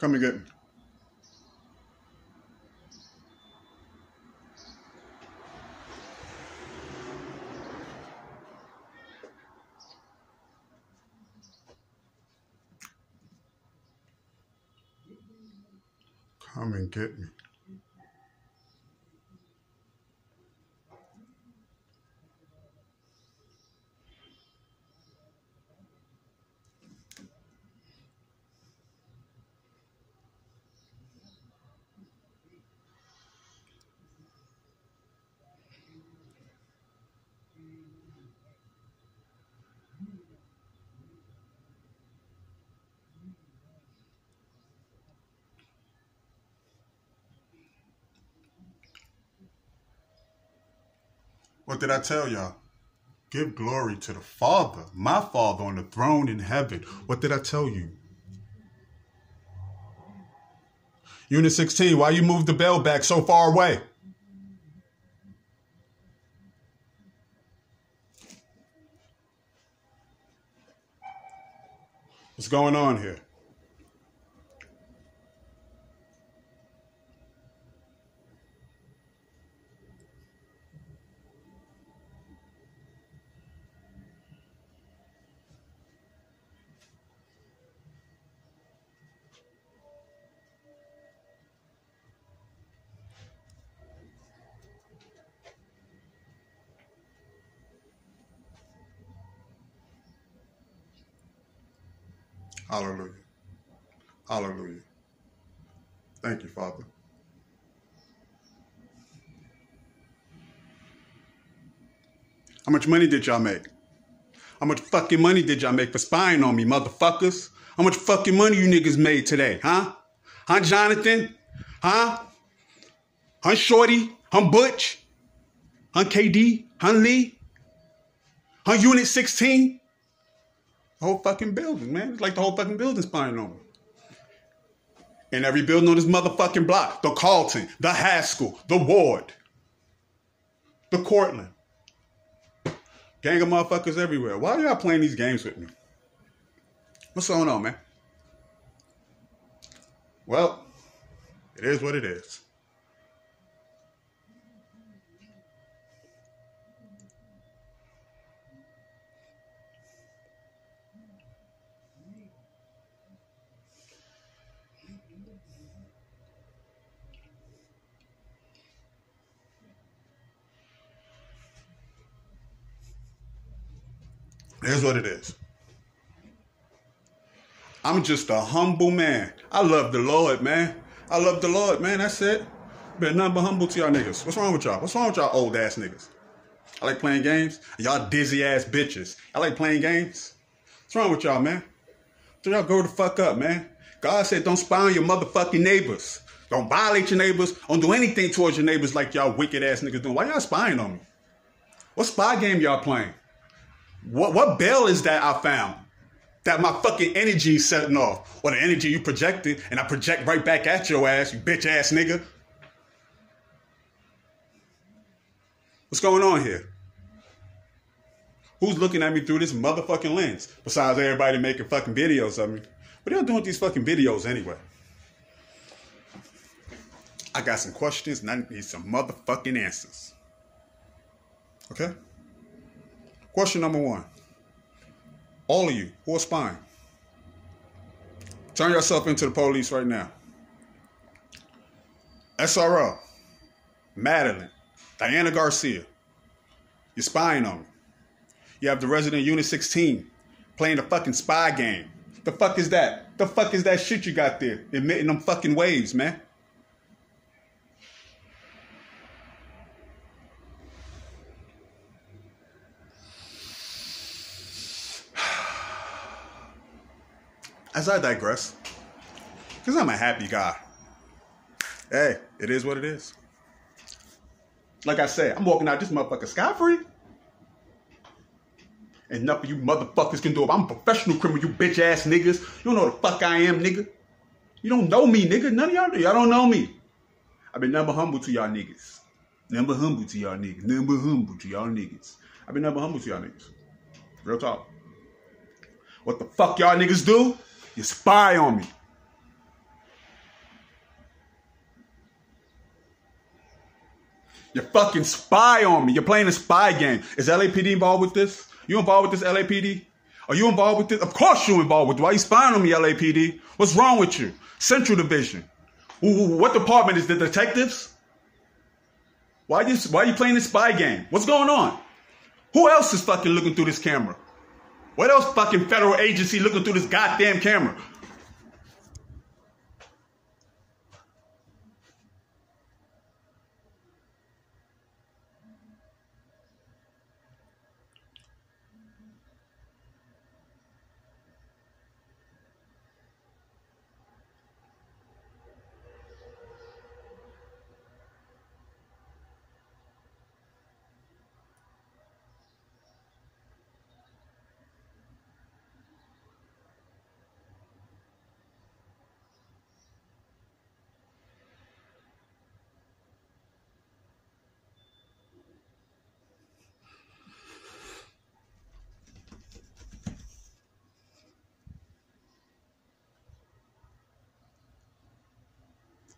Come and get me. Come and get me. What did I tell y'all? Give glory to the Father, my Father on the throne in heaven. What did I tell you? Unit 16, why you moved the bell back so far away? What's going on here? Hallelujah. Hallelujah. Thank you, Father. How much money did y'all make? How much fucking money did y'all make for spying on me, motherfuckers? How much fucking money you niggas made today, huh? Huh, Jonathan? Huh? Huh, Shorty? Huh, Butch? Huh, KD? Huh, Lee? Huh, Unit 16? The whole fucking building, man. It's like the whole fucking building's spying on me. And every building on this motherfucking block. The Carlton, the Haskell, the Ward, the Cortland. Gang of motherfuckers everywhere. Why are y'all playing these games with me? What's going on, man? Well, it is what it is. Here's what it is. I'm just a humble man. I love the Lord, man. I love the Lord, man. That's it. Been nothing but humble to y'all niggas. What's wrong with y'all? What's wrong with y'all old ass niggas? I like playing games. Y'all dizzy ass bitches. I like playing games. What's wrong with y'all, man? So y'all go the fuck up, man. God said don't spy on your motherfucking neighbors. Don't violate your neighbors. Don't do anything towards your neighbors like y'all wicked ass niggas doing. Why y'all spying on me? What spy game y'all playing? What what bell is that I found? That my fucking energy is setting off. Or the energy you projected, and I project right back at your ass, you bitch ass nigga. What's going on here? Who's looking at me through this motherfucking lens? Besides everybody making fucking videos of me. Are y'all doing these fucking videos anyway? I got some questions and I need some motherfucking answers. Okay? Question number one. All of you who are spying, turn yourself into the police right now. SRO, Madeline, Diana Garcia, you're spying on me. You have the resident Unit 16 playing the fucking spy game. The fuck is that? The fuck is that shit you got there? Emitting them fucking waves, man. As I digress, because I'm a happy guy. Hey, it is what it is. Like I said, I'm walking out this motherfucker scot free. And nothing you motherfuckers can do it. I'm a professional criminal, you bitch ass niggas. You don't know the fuck I am, nigga. You don't know me, nigga. None of y'all do. Y'all don't know me. I've been number humble to y'all niggas. Number humble to y'all niggas. Number humble to y'all niggas. I've been number humble to y'all niggas. Real talk. What the fuck y'all niggas do? You spy on me. You fucking spy on me. You're playing a spy game. Is LAPD involved with this? You involved with this LAPD? Are you involved with this? Of course you're involved with it. Why you spying on me, LAPD? What's wrong with you? Central Division. What department is the detectives? Why you why are you playing this spy game? What's going on? Who else is fucking looking through this camera? What else fucking federal agency looking through this goddamn camera?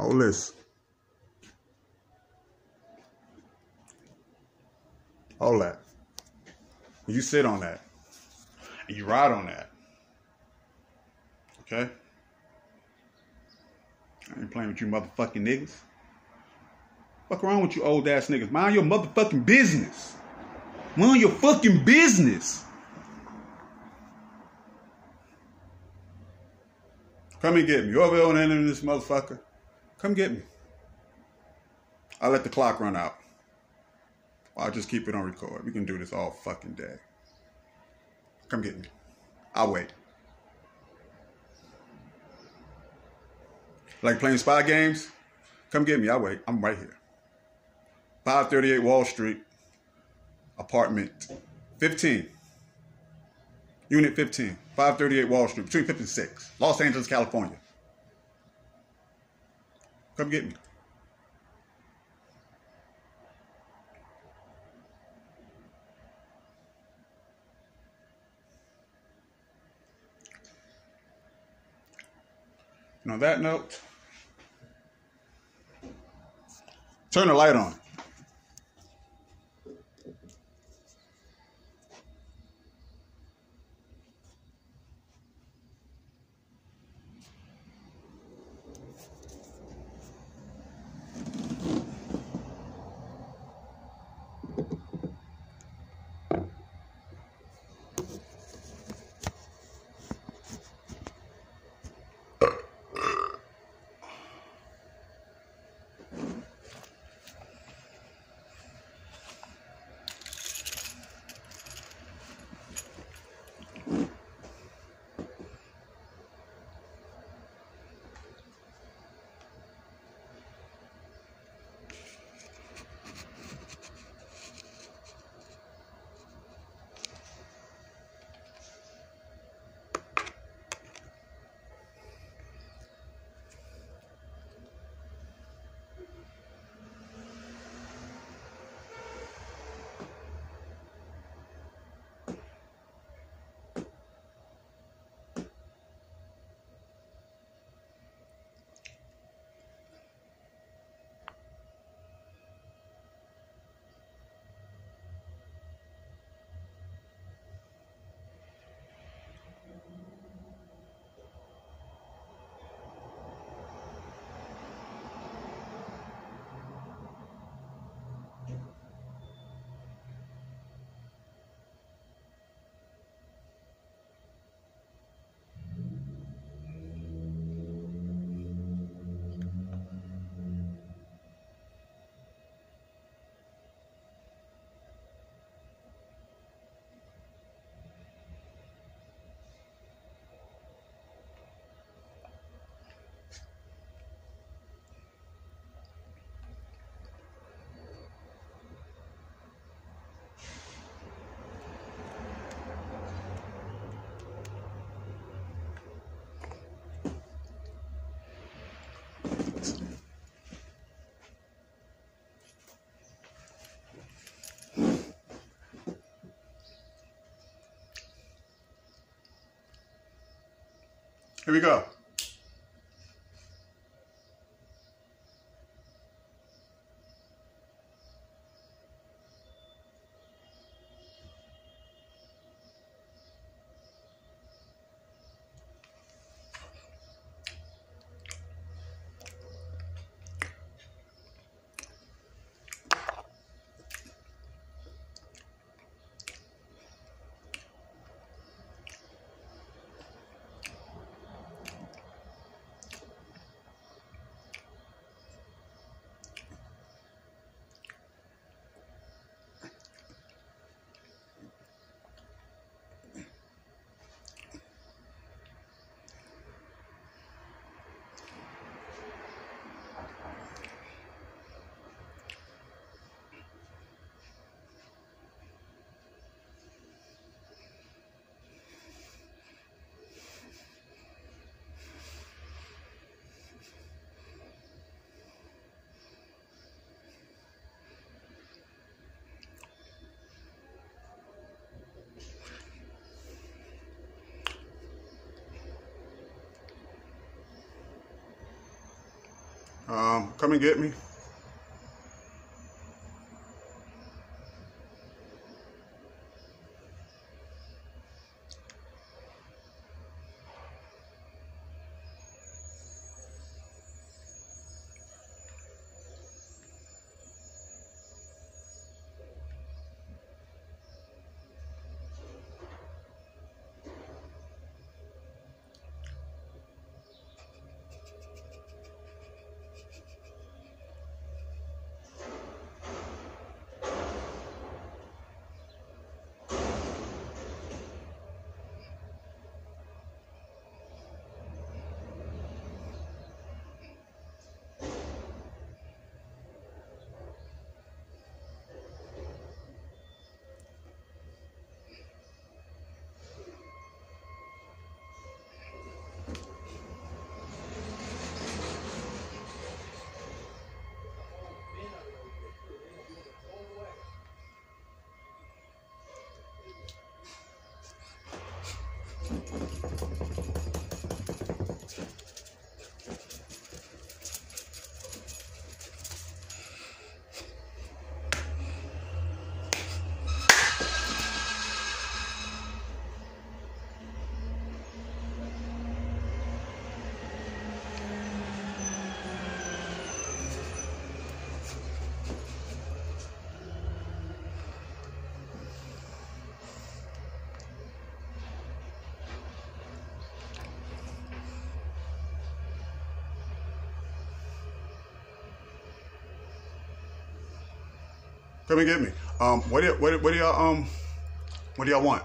Hold this. Hold that. You sit on that. And you ride on that. Okay? I ain't playing with you motherfucking niggas. Fuck around with you old ass niggas. Mind your motherfucking business. Mind your fucking business. Come and get me. You over there on the of this motherfucker? Come get me. I'll let the clock run out. I'll just keep it on record. We can do this all fucking day. Come get me. I'll wait. Like playing spy games? Come get me. I'll wait. I'm right here. 538 Wall Street, apartment 15. Unit 15, 538 Wall Street, between 56, Los Angeles, California. Come get me. And on that note, turn the light on. Here we go. Um, come and get me. Come and get me. Um, what do what, what do y'all um, what do y'all want?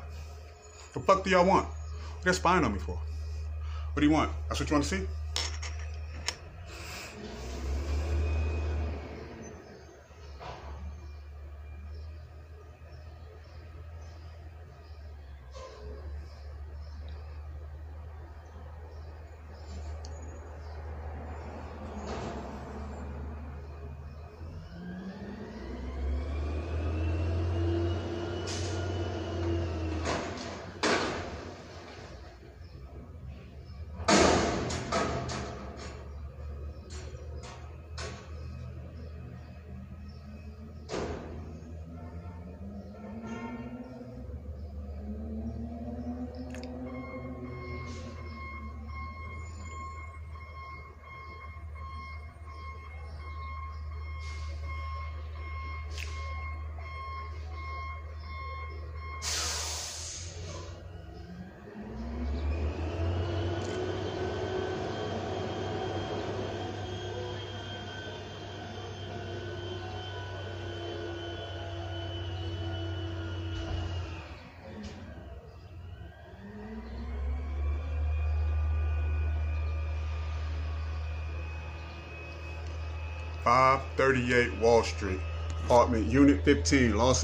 The fuck do y'all want? What you spying on me for? What do you want? That's what you want to see? Five thirty eight Wall Street, apartment unit fifteen, Los Angeles.